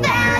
found.